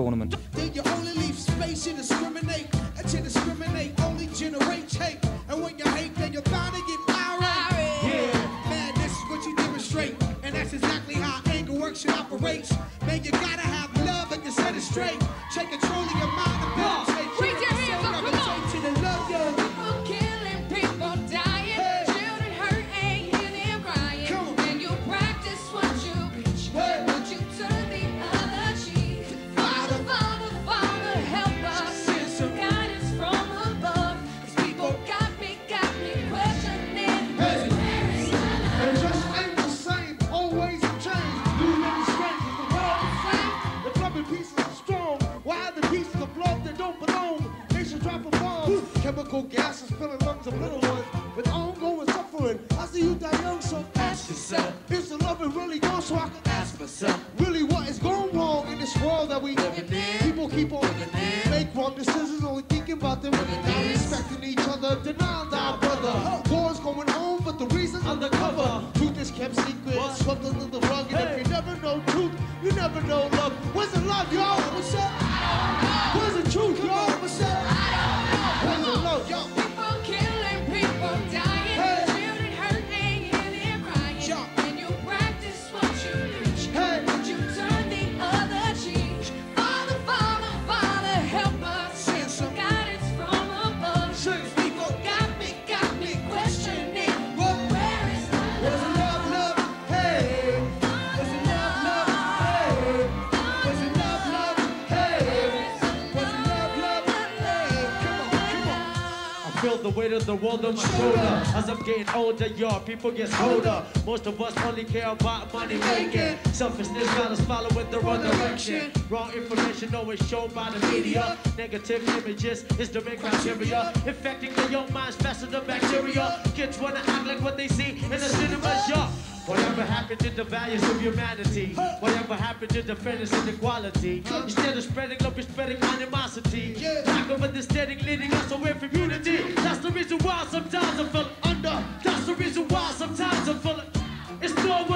tournament. Then you only leave space to discriminate. And to discriminate only generates hate. And when you hate, then you're bound to get irate. Yeah, man, this is what you demonstrate. And that's exactly how anger works and operates. Man, you gotta have love and you set it straight. Take control of your mind and Chemical gases filling lungs of little ones with ongoing suffering. I see you die young, so ask yourself, is the loving really gone so I can ask myself, really what is going wrong in this world that we living in? People keep on make wrong decisions, only thinking about them, not respecting each other, denying our brother. Wars going on, but the reason's undercover. Truth is kept secret, swept under the rug, and if you never know truth, you never know love. Where's the love, y'all? Feel the weight of the world on my shoulder. As I'm getting older, y'all, people get colder. Most of us only care about money making. Selfishness got us following the wrong direction. Wrong information always shown by the media. Negative images is the main criteria. Infecting the young minds faster than bacteria. Kids wanna act like what they see in the cinemas, y'all. Whatever happened to the values of humanity? Whatever happened to the fairness and equality? Instead of spreading love, we're spreading animosity. Lack of understanding leading us away from unity. Why sometimes I feel under. That's the reason why sometimes I feel It's no